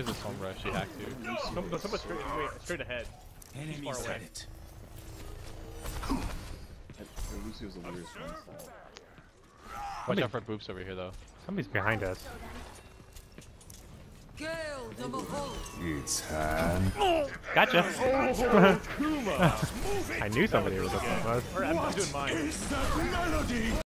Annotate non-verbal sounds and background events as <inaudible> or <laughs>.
is this Sombra? She hacked you. Some, someone straight, wait, straight ahead. He's far away. at it. Lucio's the weirdest one. Watch out for boops over here though. Somebody's behind us. It's hand. Gotcha. Oh, <laughs> I knew somebody was up at us. I'm, doing mine.